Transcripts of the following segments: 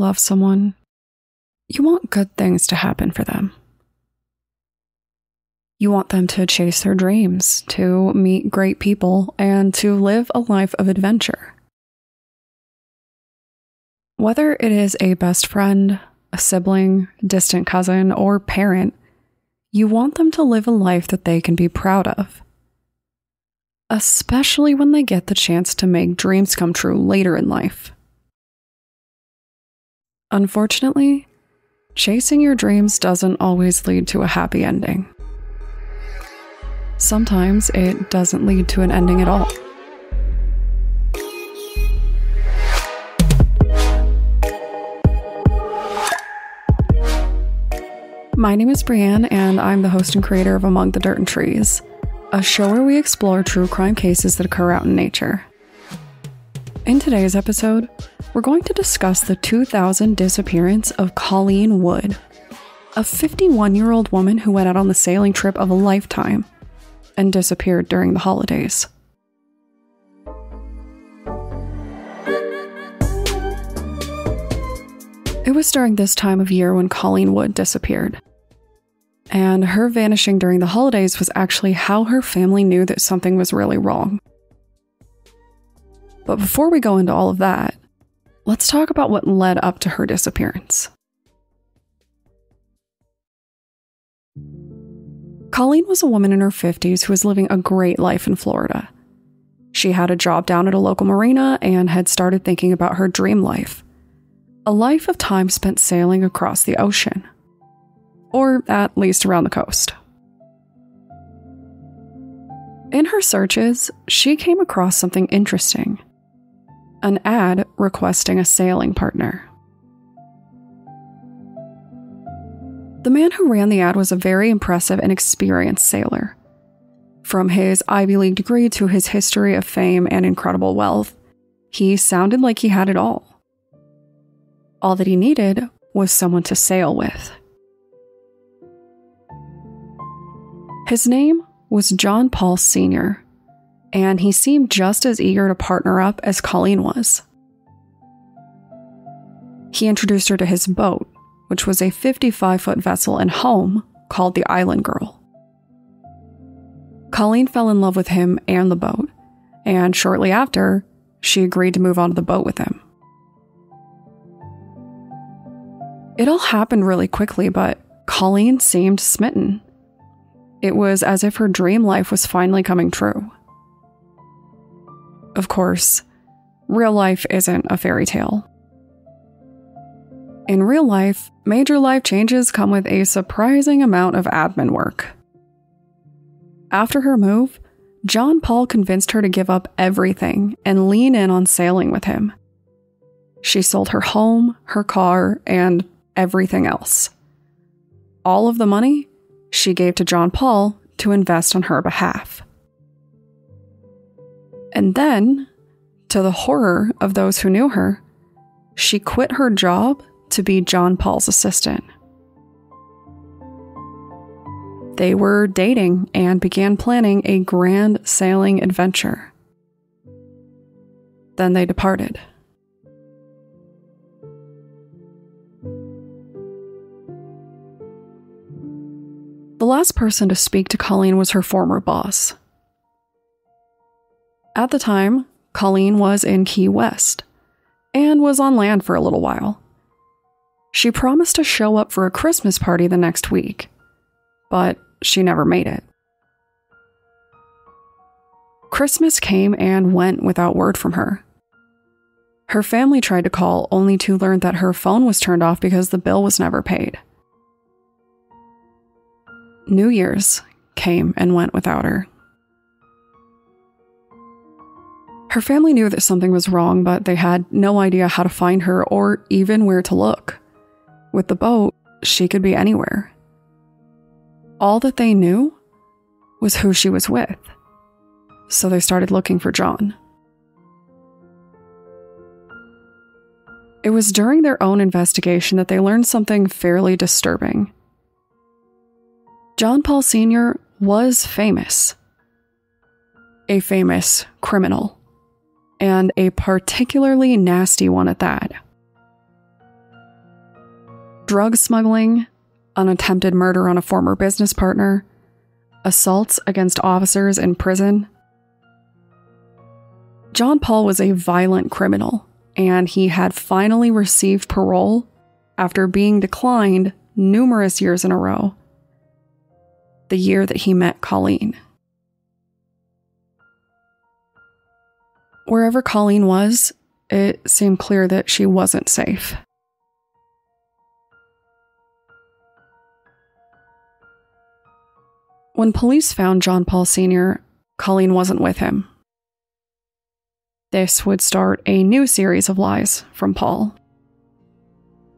love someone, you want good things to happen for them. You want them to chase their dreams, to meet great people, and to live a life of adventure. Whether it is a best friend, a sibling, distant cousin, or parent, you want them to live a life that they can be proud of. Especially when they get the chance to make dreams come true later in life. Unfortunately, chasing your dreams doesn't always lead to a happy ending. Sometimes it doesn't lead to an ending at all. My name is Brienne, and I'm the host and creator of Among the Dirt and Trees, a show where we explore true crime cases that occur out in nature. In today's episode, we're going to discuss the 2000 disappearance of Colleen Wood, a 51 year old woman who went out on the sailing trip of a lifetime and disappeared during the holidays. It was during this time of year when Colleen Wood disappeared and her vanishing during the holidays was actually how her family knew that something was really wrong. But before we go into all of that, let's talk about what led up to her disappearance. Colleen was a woman in her 50s who was living a great life in Florida. She had a job down at a local marina and had started thinking about her dream life a life of time spent sailing across the ocean or at least around the coast. In her searches, she came across something interesting an ad requesting a sailing partner. The man who ran the ad was a very impressive and experienced sailor. From his Ivy League degree to his history of fame and incredible wealth, he sounded like he had it all. All that he needed was someone to sail with. His name was John Paul Sr., and he seemed just as eager to partner up as Colleen was. He introduced her to his boat, which was a 55 foot vessel and home called the Island Girl. Colleen fell in love with him and the boat, and shortly after, she agreed to move onto the boat with him. It all happened really quickly, but Colleen seemed smitten. It was as if her dream life was finally coming true. Of course, real life isn't a fairy tale. In real life, major life changes come with a surprising amount of admin work. After her move, John Paul convinced her to give up everything and lean in on sailing with him. She sold her home, her car, and everything else. All of the money she gave to John Paul to invest on her behalf. And then, to the horror of those who knew her, she quit her job to be John Paul's assistant. They were dating and began planning a grand sailing adventure. Then they departed. The last person to speak to Colleen was her former boss. At the time, Colleen was in Key West and was on land for a little while. She promised to show up for a Christmas party the next week, but she never made it. Christmas came and went without word from her. Her family tried to call only to learn that her phone was turned off because the bill was never paid. New Year's came and went without her. Her family knew that something was wrong, but they had no idea how to find her or even where to look. With the boat, she could be anywhere. All that they knew was who she was with. So they started looking for John. It was during their own investigation that they learned something fairly disturbing. John Paul Sr. was famous. A famous criminal. And a particularly nasty one at that. drug smuggling, an attempted murder on a former business partner, assaults against officers in prison. John Paul was a violent criminal, and he had finally received parole after being declined numerous years in a row. The year that he met Colleen. Wherever Colleen was, it seemed clear that she wasn't safe. When police found John Paul Sr., Colleen wasn't with him. This would start a new series of lies from Paul.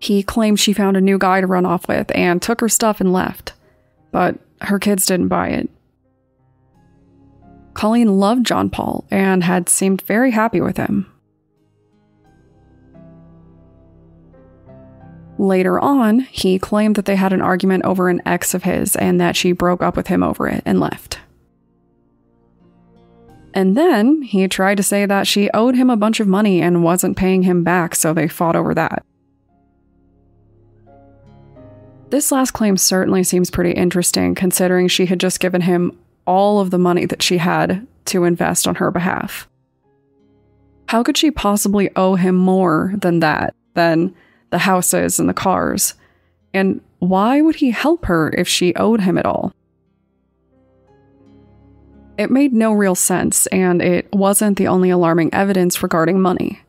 He claimed she found a new guy to run off with and took her stuff and left, but her kids didn't buy it. Colleen loved John Paul and had seemed very happy with him. Later on, he claimed that they had an argument over an ex of his and that she broke up with him over it and left. And then he tried to say that she owed him a bunch of money and wasn't paying him back, so they fought over that. This last claim certainly seems pretty interesting considering she had just given him all of the money that she had to invest on her behalf. How could she possibly owe him more than that, than the houses and the cars. And why would he help her if she owed him it all? It made no real sense, and it wasn't the only alarming evidence regarding money.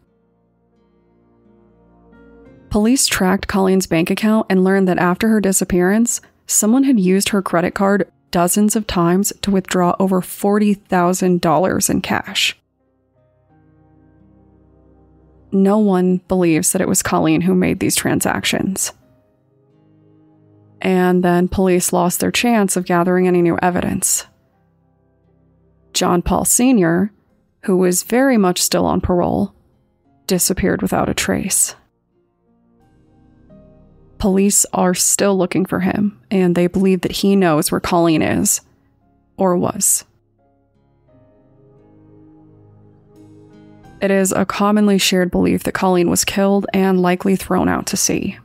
Police tracked Colleen's bank account and learned that after her disappearance, someone had used her credit card dozens of times to withdraw over $40,000 in cash no one believes that it was Colleen who made these transactions. And then police lost their chance of gathering any new evidence. John Paul Sr., who was very much still on parole, disappeared without a trace. Police are still looking for him, and they believe that he knows where Colleen is, or was. It is a commonly shared belief that Colleen was killed and likely thrown out to sea.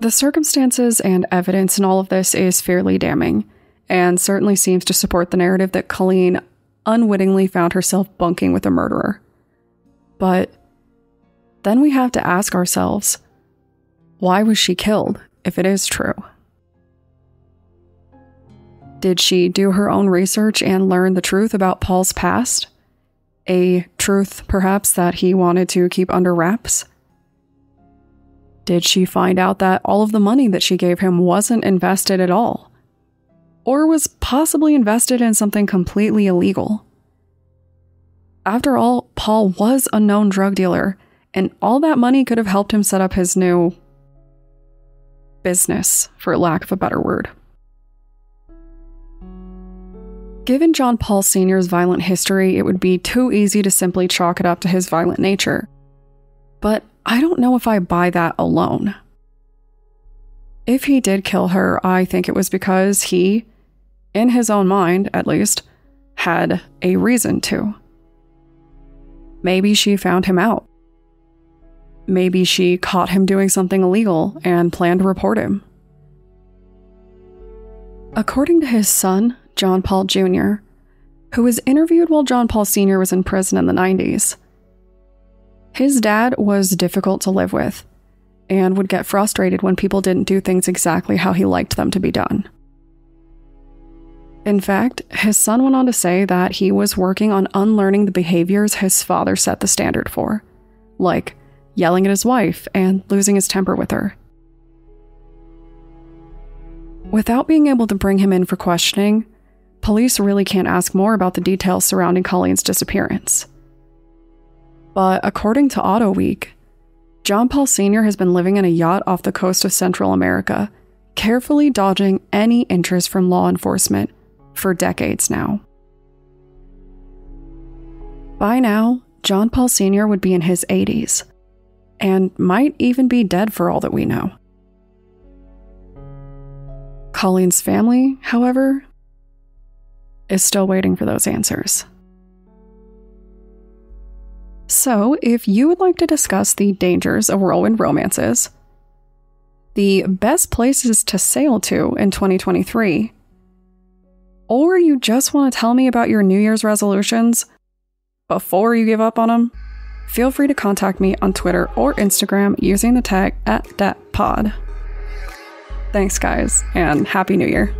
The circumstances and evidence in all of this is fairly damning, and certainly seems to support the narrative that Colleen unwittingly found herself bunking with a murderer. But then we have to ask ourselves why was she killed if it is true? Did she do her own research and learn the truth about Paul's past? A truth, perhaps, that he wanted to keep under wraps? Did she find out that all of the money that she gave him wasn't invested at all? Or was possibly invested in something completely illegal? After all, Paul was a known drug dealer, and all that money could have helped him set up his new business, for lack of a better word. Given John Paul Sr.'s violent history, it would be too easy to simply chalk it up to his violent nature. But I don't know if I buy that alone. If he did kill her, I think it was because he, in his own mind at least, had a reason to. Maybe she found him out. Maybe she caught him doing something illegal and planned to report him. According to his son, John Paul Jr., who was interviewed while John Paul Sr. was in prison in the 90s. His dad was difficult to live with and would get frustrated when people didn't do things exactly how he liked them to be done. In fact, his son went on to say that he was working on unlearning the behaviors his father set the standard for, like yelling at his wife and losing his temper with her. Without being able to bring him in for questioning, police really can't ask more about the details surrounding Colleen's disappearance. But according to Auto Week, John Paul Sr. has been living in a yacht off the coast of Central America, carefully dodging any interest from law enforcement for decades now. By now, John Paul Sr. would be in his 80s and might even be dead for all that we know. Colleen's family, however, is still waiting for those answers. So, if you would like to discuss the dangers of whirlwind romances, the best places to sail to in 2023, or you just want to tell me about your New Year's resolutions before you give up on them, feel free to contact me on Twitter or Instagram using the tag at DatPod. Thanks, guys, and Happy New Year.